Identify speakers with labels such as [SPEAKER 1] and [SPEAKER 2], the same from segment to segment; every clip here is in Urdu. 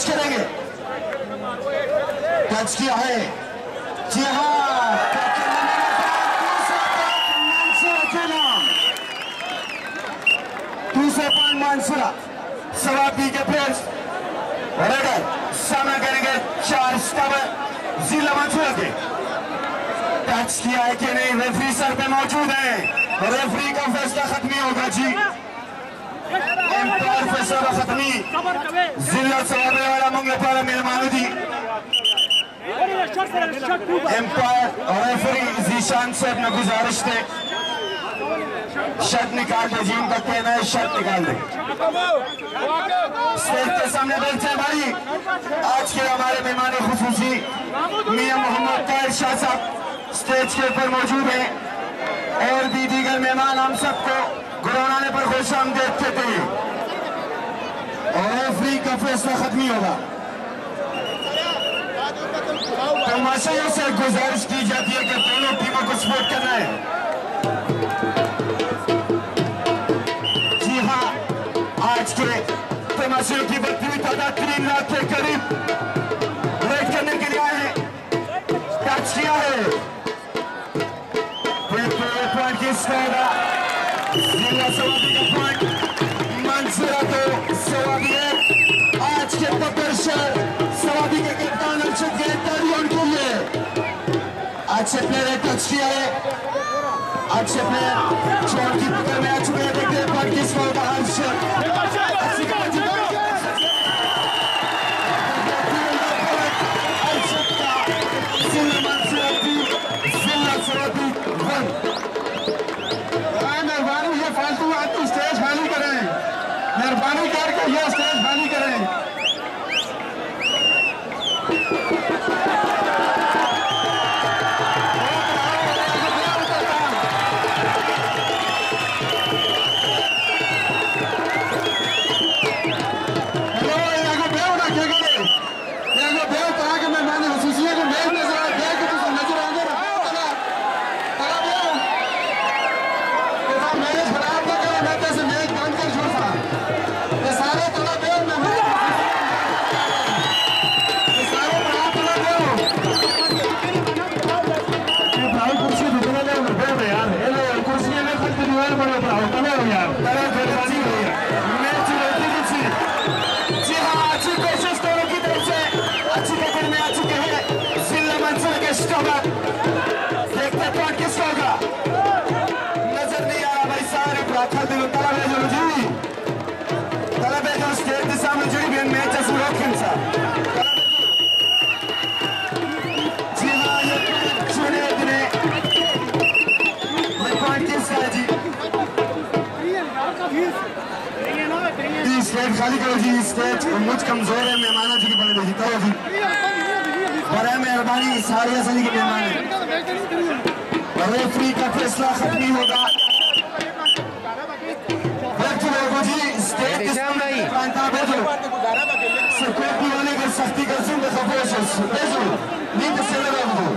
[SPEAKER 1] ٹچ کریں گے۔ ٹچ کیا ہے؟ جی ہاں دوسرے پوائنٹ مانسورا سوابی کے پلیئرز۔ ریڈر سامنا کریں گے چار سٹاور ضلع منصورہ کے۔ ٹچ کیا ہے کہ نہیں؟ ریفری سر پہ موجود ہیں۔ ریفری کا فیصلہ ختمی ہوگا جی۔ امتیاز فیصل ختمی، ضلع سوابیوالا منگلپارا میلمانو دی امپائر ریفری زیشان صاحب نے گزارش دے۔ شرط نکال دے، جیم کا کہنا ہے، شرط نکال دے۔ اسٹیج کے سامنے بیٹھے بھائی، آج کے ہمارے مہمان خصوصی میاں محمد طاہر شاہ صاحب، سٹیج کے پر موجود ہیں۔ اور دی دیگر میمان ہم سب کو گرانا نے پر خوش آمدید دیکھتے تھے اور فری کا فیصلہ ختمی ہوگا۔ تماشائیوں سے گزارش کی جاتی ہے کہ دونوں ٹیموں کو سپورٹ کرنا ہے۔ جی ہاں آج کے تماشائیوں کی بڑھتی بھی تعداد تین لاکھ کے قریب ویٹ کرنے کے لیے آئے ٹچ کیا ہے؟ پوائنٹ کا ہے۔ چیت پرشن سواد کے کپتان خالی کرو جی اسٹیج مجھ کمزور ہے مہمانہ جی کی بڑے بیٹی کرو جی۔ برائے مہربانی ساریہ سلی جی کے مہمان ہیں۔ ریفری کا فیصلہ ختمی ہوگا۔ وقت لوگوں جی اسٹیج پرانتا بیٹھو سکوٹی والے کو سختی کر سن بے خفوش ہے بیٹھو نیند سے لگا ہوں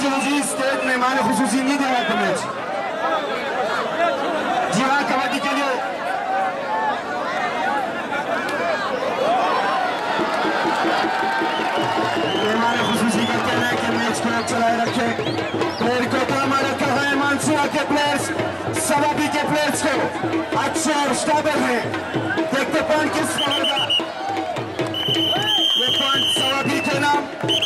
[SPEAKER 1] جنوزی اسٹیٹ مہمان خصوصی نہیں دینا تھا میچ جی ہاں کبڈی کے لیے مہمان خصوصی کا کہنا ہے کہ میچ کو چلائے رکھے پلیئر کو کام رکھا ہے مانسوہ کے پلیئرز سوابی کے پلیئرز اچھے ہیں نام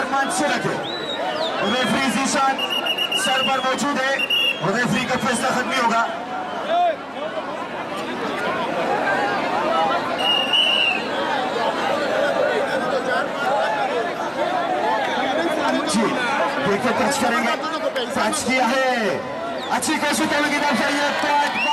[SPEAKER 1] ارمان سے ہے ریفری جی ذیشان سر پر موجود ہے ریفری کا فیصلہ ختمی ہوگا۔ جی، دیکھیں دیکھتے کریں گے۔ ٹچ کیا ہے۔ اچھی کوشش کریں گے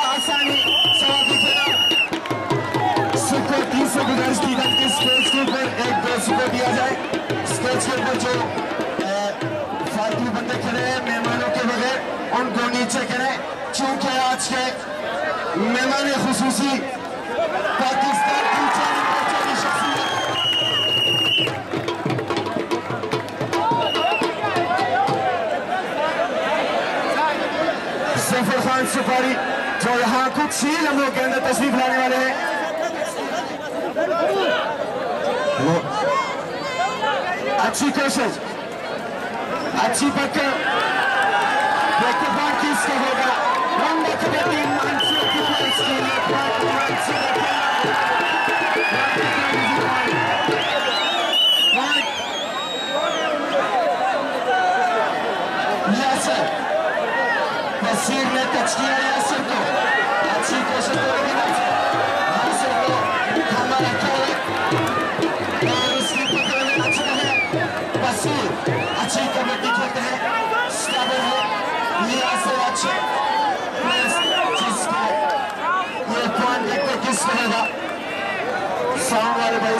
[SPEAKER 1] لوگ ہم لوگ کے اندر تشریف لانے والے ہیں۔ اچھی کوشش۔ اچھی پکر دیکھیں بار کیس کے ہوگا۔ ونڈا کبڈی منصور کی پلس کے لیے۔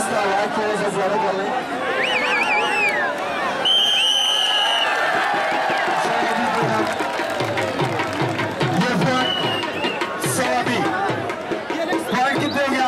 [SPEAKER 1] Costa Rifles is the going. Sabi. Fark ettim ya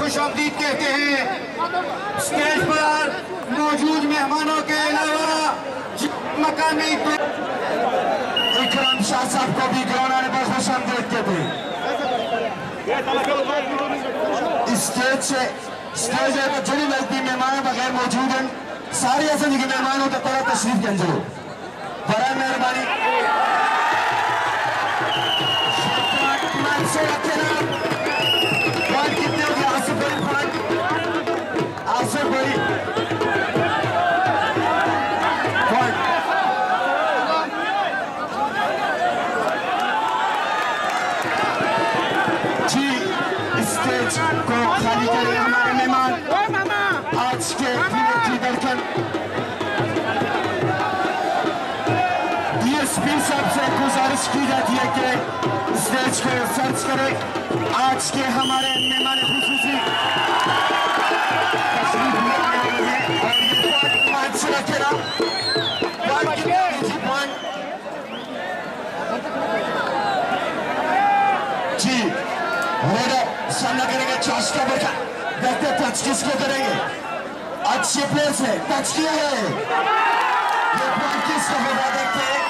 [SPEAKER 2] خوش آمدید کہتے ہیں سٹیج پر موجود مہمانوں کے علاوہ مقامی
[SPEAKER 1] اکرام شاہ صاحب کو بھی گراؤنڈ آنے پر خوش آمدید کہتے ہیں۔ سٹیج سے سٹیج ہے تو جنہی لگتی مہمان بغیر موجود ہیں۔ سارے ایسے نگہ مہمانوں تک طرح تشریف کے انجلو برائے مہربانی۔ کریں آج کے ہمارے مہمان خصوصی تشریف لے آئے ہیں اور یہ پانچ سے رکھے گا جی پوائنٹ جی چارج کا بیٹا دیکھتے ٹچ کریں گے۔ اچھے پلیئر سے ٹچ کیا ہے۔ یہ کس کا ہوگا دیکھتے ہیں۔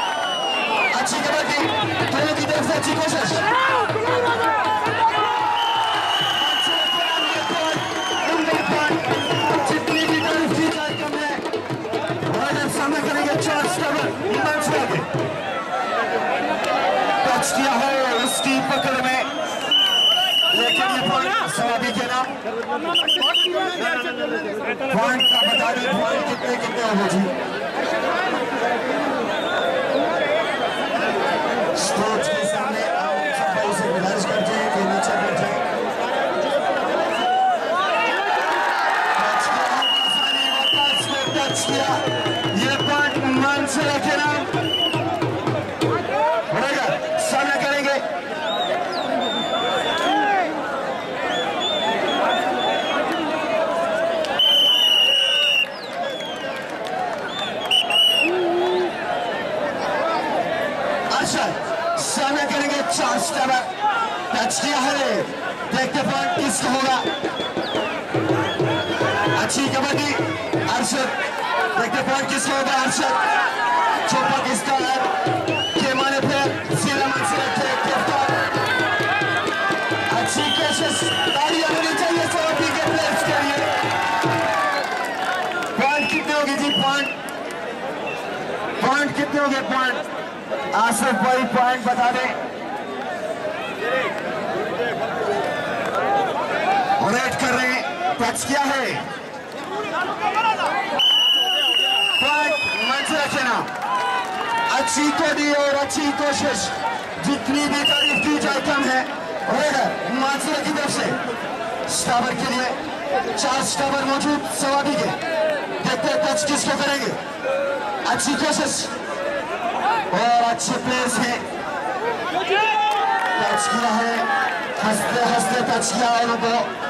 [SPEAKER 1] پکڑ میں پوائنٹ کا بتا دیں پوائنٹ کتنے کتنے ہو جی start ٹچ کیا ہے دیکھتے پوائنٹ کس کا ہوگا۔ اچھی کبڈی ارشد، دیکھتے پوائنٹ کس کو ہوگا ارشد۔ چوپا کس کا ہے اچھی کیشز چاہیے پوائنٹ کتنے ہوگی جی؟ پوائنٹ۔ پوائنٹ کتنے ہوگے؟ پوائنٹ۔ آصف بھائی پوائنٹ بتا دیں۔ ریڈ کر رہے ہیں ٹچ کیا ہے رکھنا اچھی کو دی اور اچھی کوشش جتنی بھی تعریف کی جائے کم ہے اور مانسرہ کی طرف سے سٹابر کے لیے چار سٹابر موجود سوابی کے دیکھتے ہیں ٹچ کس کو کریں گے اچھی کوشش اور اچھے پلیئرز ہیں ٹچ کیا ہے ہستے ہستے ٹچ کیا ہے ان کو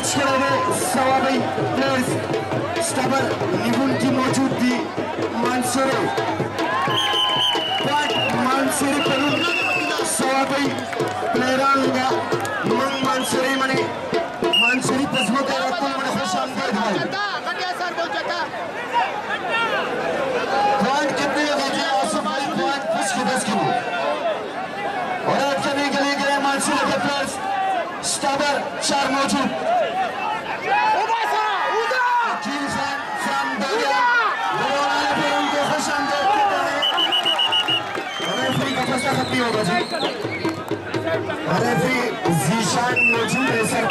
[SPEAKER 1] اچھے سوابی پلیئرز سٹبر نگن کی موجودگی منصور پاٹ منصور پرون سوابی پلیئران گا من منصوری منی منصوری پزمو کا رکھن من خوش آمدر بھائی موجود نہیں ہوگا جی ریفری زیشان موجود ہے سر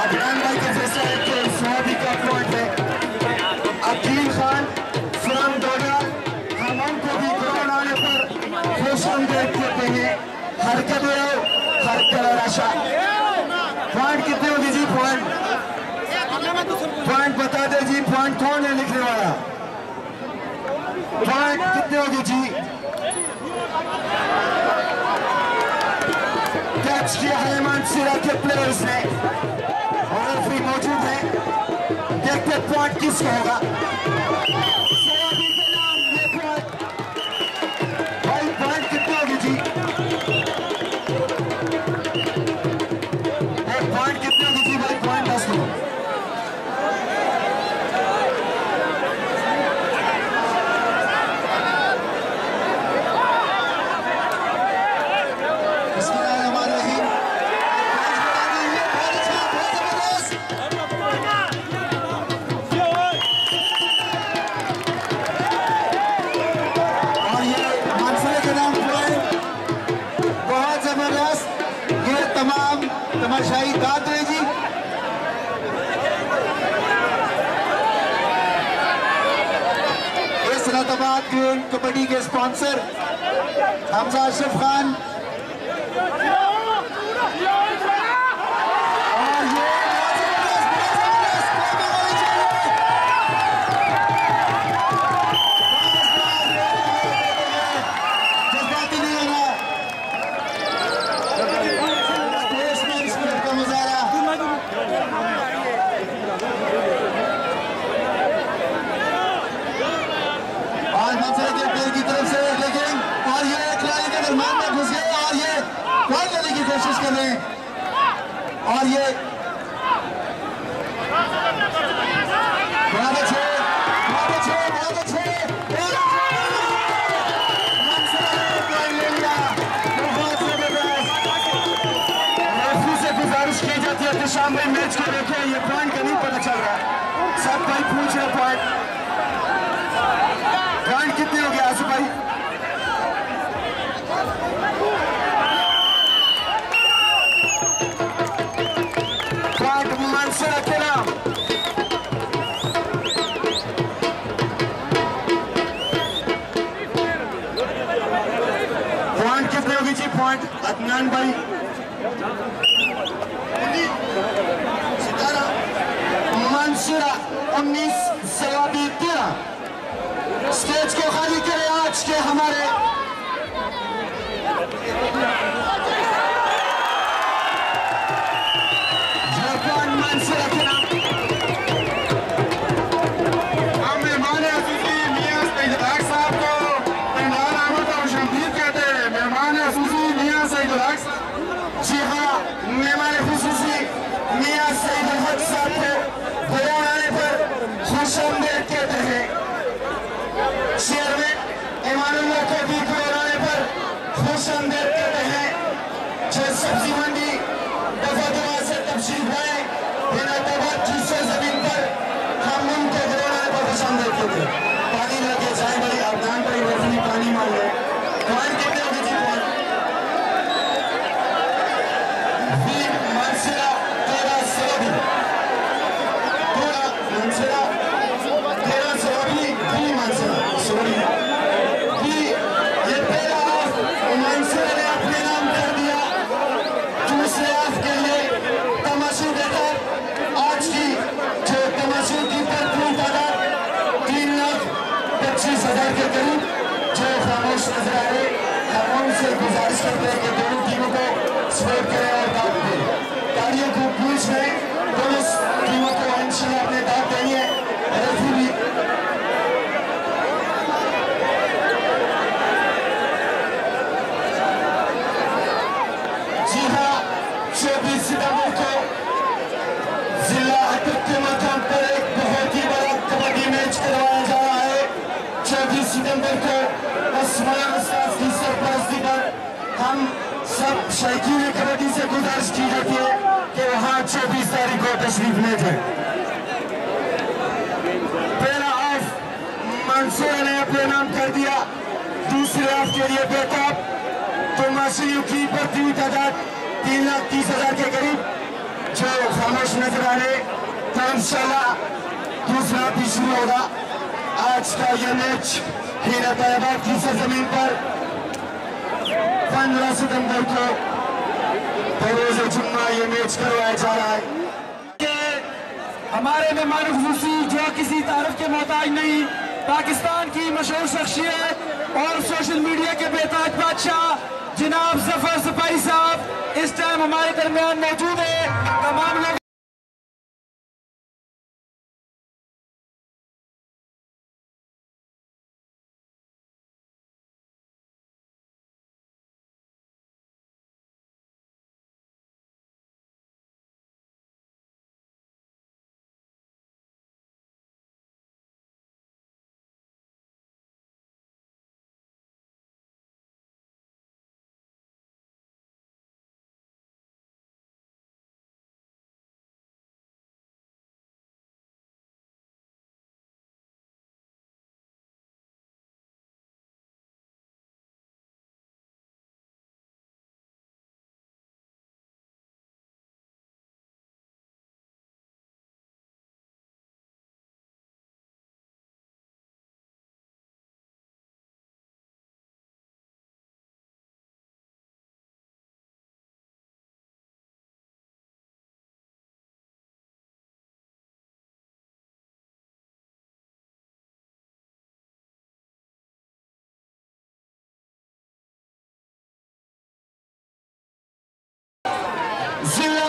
[SPEAKER 1] پر بھائی کا فیصلہ ہے کہ سعودی کا پوائنٹ ہے عقیل خان فرام دوڈا ہم کو بھی گران آنے پر خوش آمدید کہتے ہیں حرکت ہو حرکت راشا پوائنٹ کتنے ہوگی جی پوائنٹ پوائنٹ بتا دے جی پوائنٹ کون ہے لکھنے والا پوائنٹ کتنے ہوگی جی کیچ کیا ہے منصورہ کے پلیئرز نے اور ریفری موجود ہیں دیکھتے پوائنٹ کس کا ہوگا
[SPEAKER 2] عنصر. حمزة أشرف خان. کر رہے ہیں اور یہ بہت اچھے بہت اچھے بہت اچھے
[SPEAKER 1] بہت گزارش کی جاتی ہے کہ شام میں میچ کو دیکھیں، یہ پوائنٹ کا نہیں پتہ چل رہا۔ ہے سب بھائی پوچھ رہے پوائنٹ پوائنٹ کتنے ہو گیا آصف بھائی؟ انیس سوابی تیرہ سٹیج کو خالی کرے آج کے ہمارے شائقین کبڈی سے گزارش کی جاتی ہے کہ وہاں چوبیس تاریخ کو تشریف لے جائیں پہلا آف منصور نے اپنے نام کر دیا دوسرے آف کے لیے بیتاب تو ماسیوں کی بڑھتی ہوئی تعداد تین لاکھ تیس ہزار کے قریب جو خاموش نظر آ رہے تو انشاءاللہ دوسرا بھی شروع ہوگا آج کا یہ میچ ہیرا طیبہ کی سرزمین پر پندرہ ستمبر کو بروز جمعہ یہ میچ کروایا جا رہا ہے۔
[SPEAKER 2] کہ ہمارے مہمان خصوصی جو کسی تعارف کے محتاج نہیں، پاکستان کی مشہور شخصیت اور سوشل میڈیا کے بےتاج بادشاہ جناب ظفر سپاہی صاحب اس ٹائم ہمارے درمیان موجود ہے تمام لوگ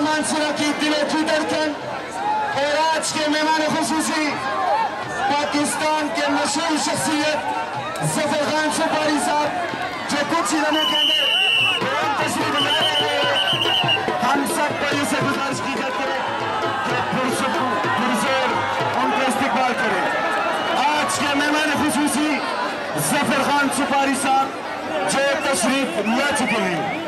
[SPEAKER 1] منصورکی دلوکی درکن ایراج کے میمان خصوصی. پاکستان کے مشہور شخصیت. ظفر خان سپاری صاحب جو کچھ ہی لمحوں کے اندر تشریف لا رہے ہیں ہم سب پر اسے گزارش کی جاتی ہیں کہ پرزور ان کا استقبال کریں آج کے میمان خصوصی. ظفر خان سپاری صاحب جو تشریف لا چکے ہیں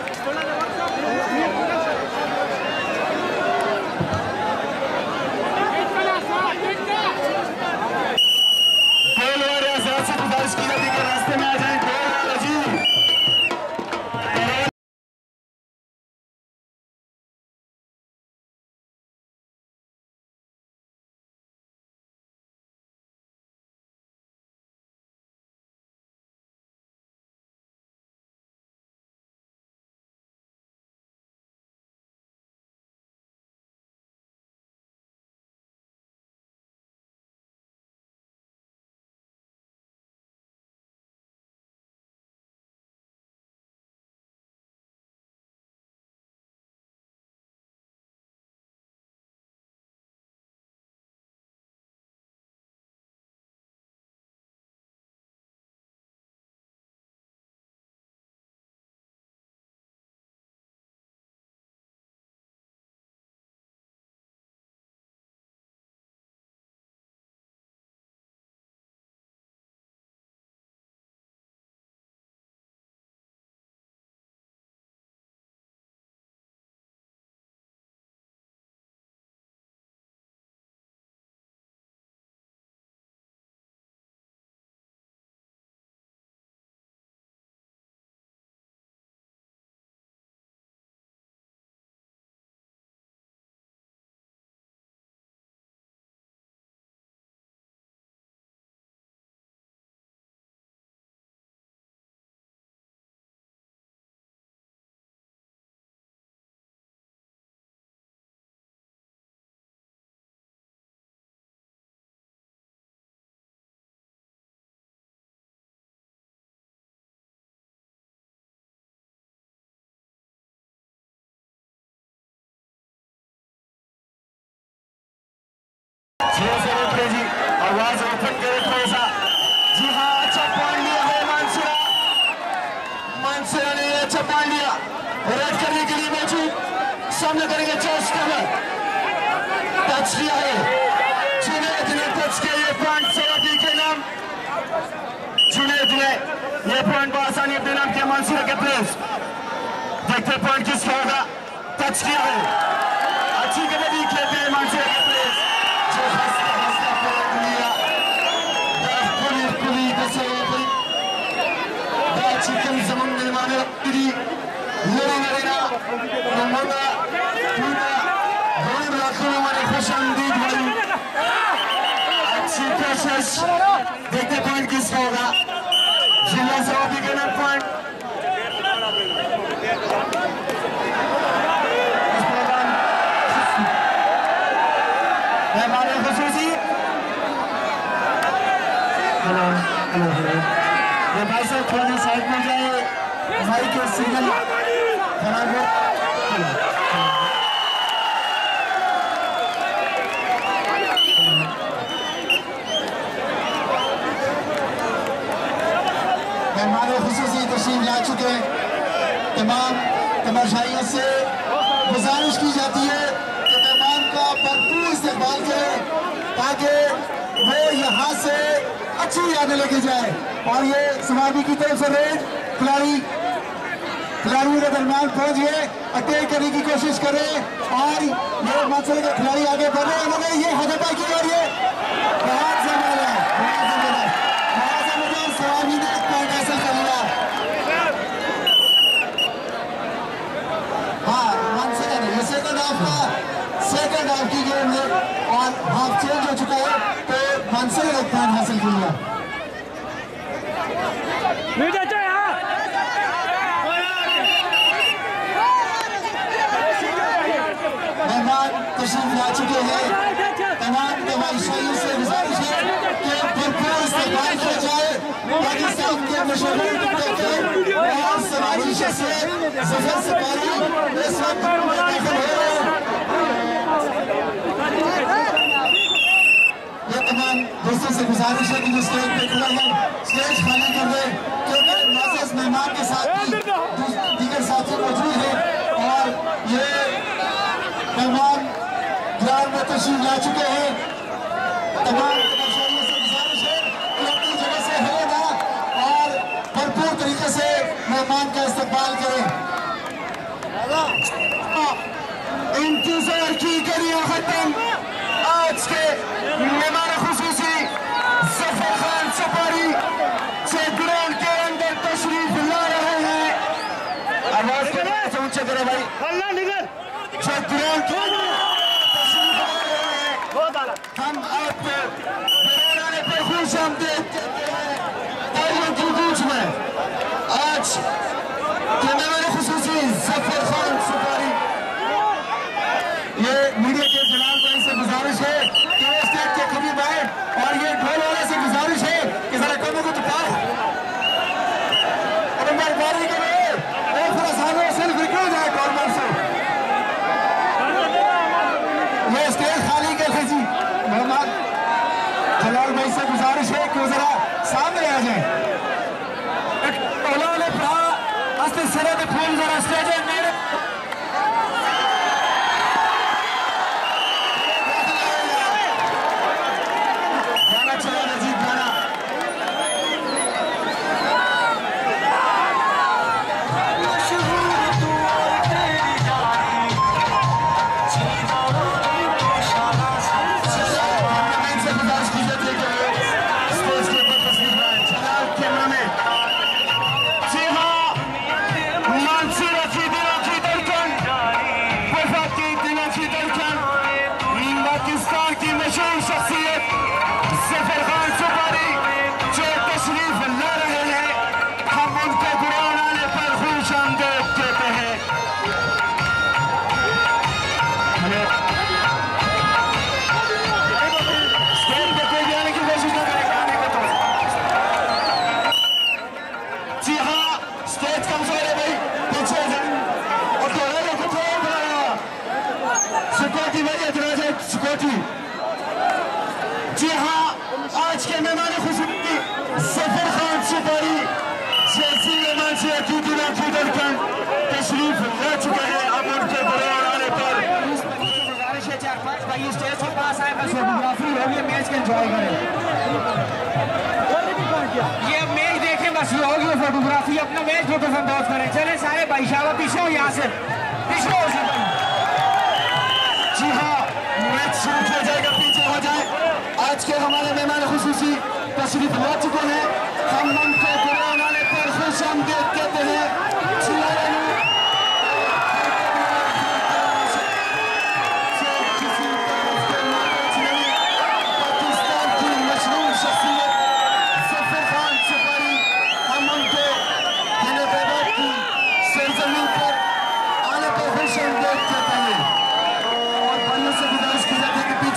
[SPEAKER 1] چھ سو روپے جی آواز اوپن کرے تھوڑا سا جی ہاں اچھا پوائنٹ لیا ہے نے یہ اچھا پوائنٹ لیا ریڈ کرنے کے لیے موجود سامنے کریں گے چوس کور ٹچ کیا ہے جنید نے ٹچ کیا یہ پوائنٹ سوادی کے نام جنید نے یہ پوائنٹ بآسانی اپنے نام کیا مانسرا کے پلیس دیکھتے پوائنٹ کس کا ہوگا ٹچ کیا ہے نرینا نمونا پورا غیر رکھنے والے خوش آمدید بھائی اچھی کوشش دیکھتے پوائنٹ کس کا ہوگا جلہ
[SPEAKER 2] مہمان خصوصی تشریف لا چکے تمام تماشائیوں سے گزارش کی جاتی ہے کہ مہمان کا بھرپور استقبال کریں تاکہ وہ یہاں سے اچھی یادیں لے کے جائے۔ اور یہ سماجی کی طرف سے ریڈ کھلاڑی کھلاڑیوں کے درمیان پہنچ گئے اٹیک کرنے کی کوشش کریں اور یہ مسئلے کے کھلاڑی آگے بڑھ رہے ہیں انہوں نے یہ ہدف کی اور یہ بہت زبردست ہے، بہت بہت نے پوائنٹ حاصل کر لیا۔ ہاں ون سیکنڈ یہ سیکنڈ ہاف کا سیکنڈ ہاف کی گیم ہے اور ہاف چینج ہو چکا ہے۔ تو منصر نے ایک پوائنٹ حاصل کر لیا مہمان تشریف لا چکے ہیں تمام تماشائیوں سے گزارش ہے کہ بھرپور استقبال کیا جائے پاکستان کے مشہور ٹکٹر اور سماجی شخصیت ظفر سپاری اس وقت داخل ہو یہ تمام دوستوں سے گزارش ہے کہ جو سٹیج پہ کھڑا ہے سٹیج خالی کر دیں۔ کیونکہ معزز مہمان کے ساتھ بھی دیگر ساتھی موجود ہیں۔ اور یہ مہمان گراؤنڈ میں تشریف لا چکے ہیں۔ تمام
[SPEAKER 1] ترکی گری و ختم آج که مهمان خصوصی زفر خان سپاری چه گران کے اندر تشریف لا رہے ہیں آواز کے بارے سے اونچے کرو بھائی اللہ نگر چه گران کے اندر تشریف لا رہے ہیں ہم آپ کو بنانے پر خوش آمدید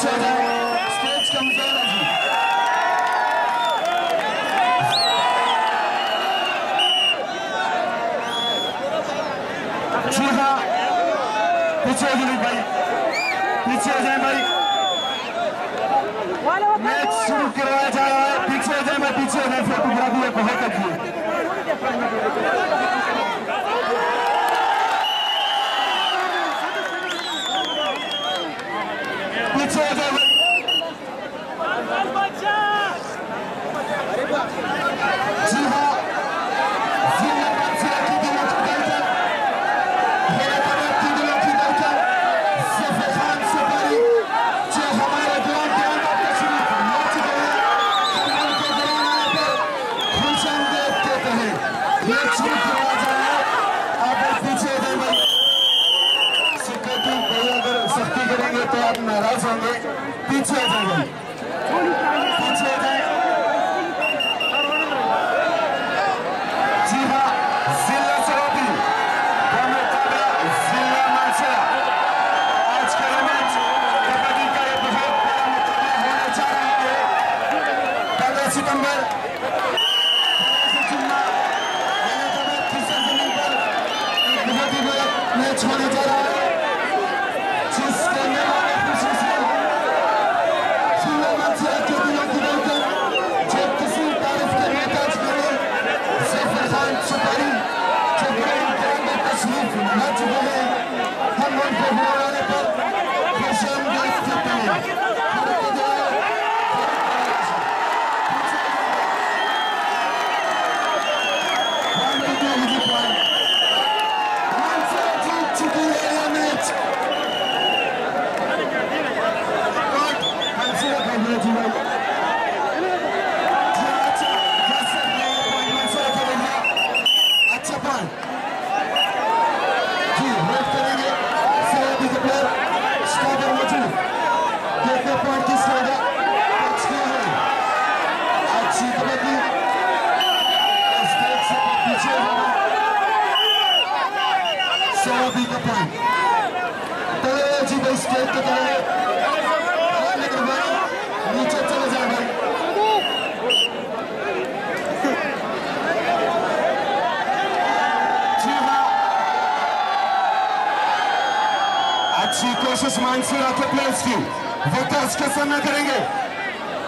[SPEAKER 1] each other. Stage comes out پیچھے ہو جائیں بھائی پیچھے ہو جائیں بھائی میچ شروع کروایا جا رہا ہے پیچھے ہو جائیں میں پیچھے ہو فوٹوگرافی بہت اچھی ہے اچھی کوشش مانسور آ کے پلیس کی وہ ٹچ کے سامنا کریں گے۔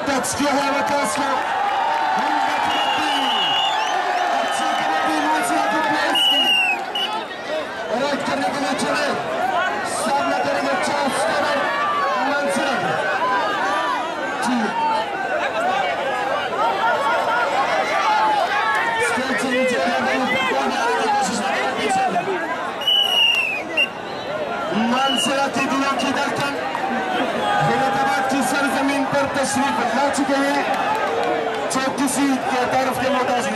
[SPEAKER 1] ٹچ کیا ہے وہ ٹچ کا؟ تشریف لا چکے ہیں جو کسی کے طرف کے موتاز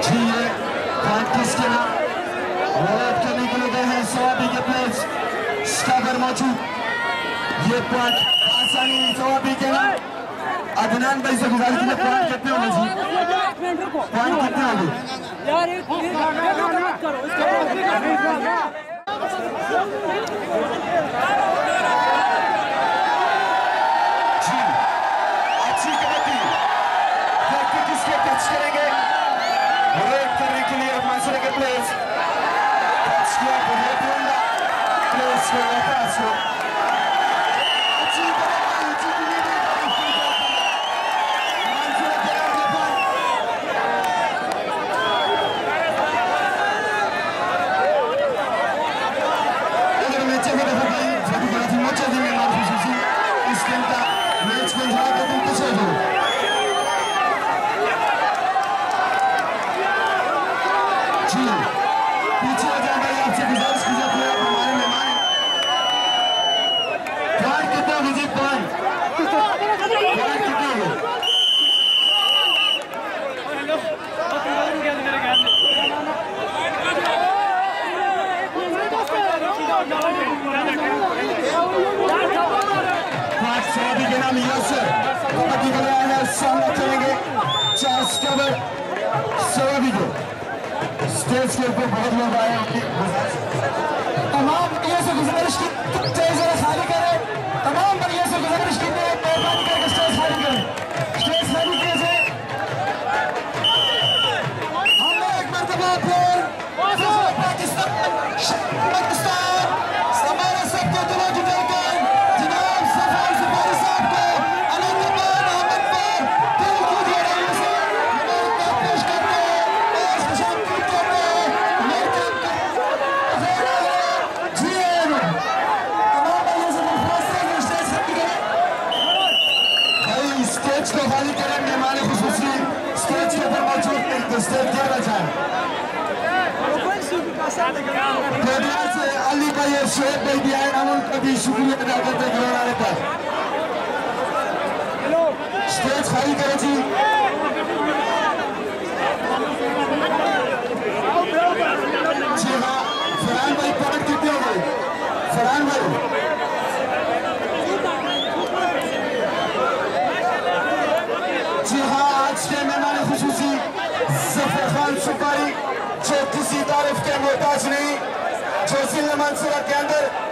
[SPEAKER 1] جی کے نام گئے ہیں سوابی کے پلیئرز اسٹاگر موجود۔ یہ پوائنٹ آسانی سوابی کے نام Adnan Bey ise güvercinle puan getiriyoruz. Puan getiriyoruz. Yani bir kanat var. Üstelik bir kanat var. پانچ سو بھی کے نام یا پتی کے لیے آئے گا سونا چلیں گے چار اسکول سوا بھی بہت
[SPEAKER 2] تمام بڑھیا سے گزارش کی ساری کرے تمام بڑھیا سے گزرش کی
[SPEAKER 1] اللہ یہ شعب دے دیا ہے ہم ان کا بھی شکریہ ادا کرتے ہیں گھر آنے پر اسٹیج خالی کریں جی۔ جی ہاں فرحان بھائی پرٹ کتنے ہو گئے؟ فرحان بھائی۔ جی ہاں آج کے مہمان خصوصی ظفر خان سپاری جو کسی تعریف کے محتاج نہیں۔ മനസ്സിൽ മനസ്സിലാക്കേണ്ടത്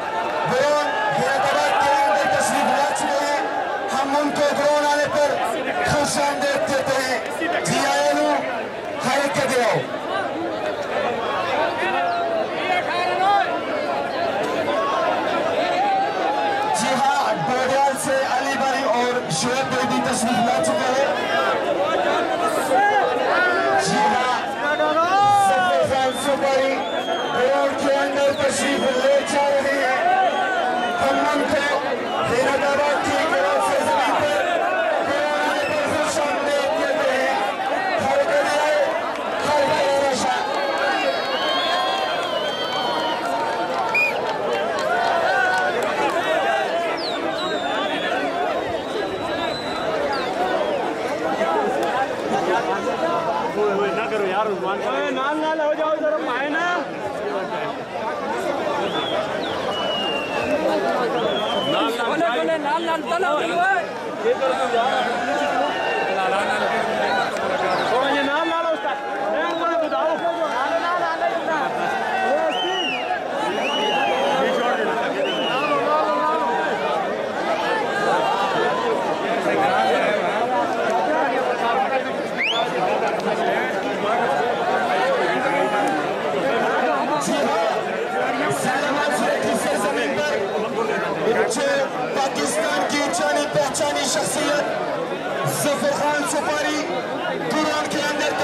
[SPEAKER 1] نال نال ہو جاؤ ذرا پائے نا نال نال نال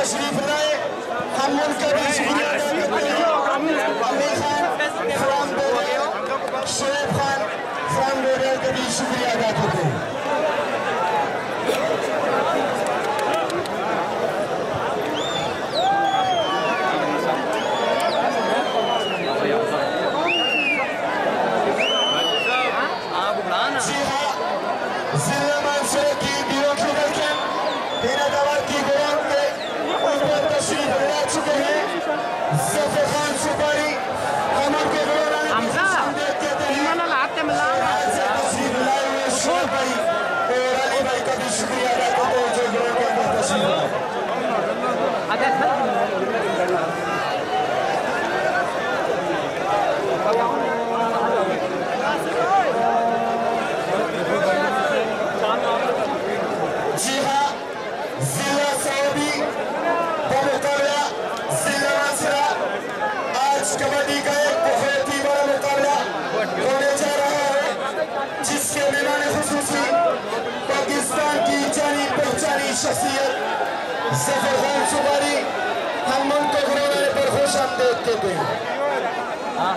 [SPEAKER 1] تشریف لائے ہم ان کا بھی شکریہ tempo ainda. Ah,